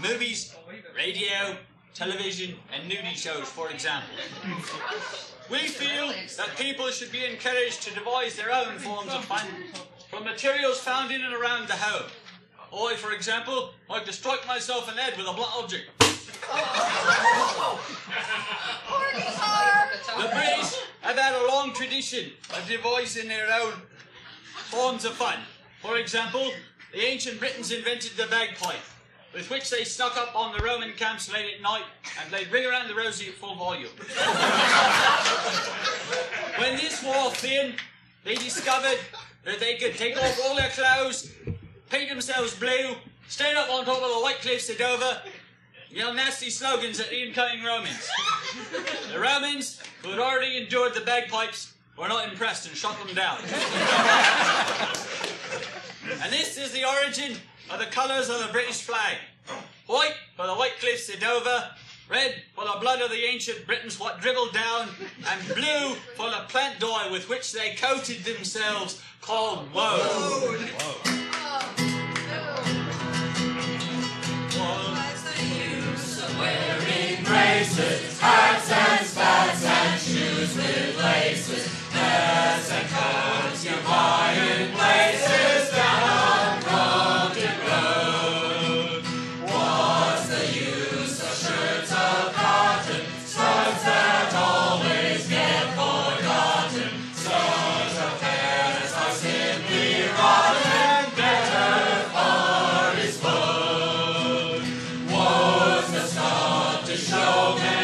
Movies, radio, television, and nudie shows, for example. We feel that people should be encouraged to devise their own forms of fun from materials found in and around the home. I, for example, like to strike myself in the head with a blunt object. The British have had a long tradition of devising their own forms of fun. For example, the ancient Britons invented the bagpipe, with which they stuck up on the Roman camps late at night and played Ring Around the Rosie at full volume. when this wore thin, they discovered that they could take off all their clothes, paint themselves blue, stand up on top of the white cliffs of Dover, yell nasty slogans at the incoming Romans. The Romans, who had already endured the bagpipes, were not impressed and shot them down. and this is the origin are the colours of the British flag. White for the white cliffs of Dover, red for the blood of the ancient Britons what dribbled down, and blue for the plant dye with which they coated themselves, called woad. Braces, hats and spats and shoes with laces, hats and coats you buy in. show man.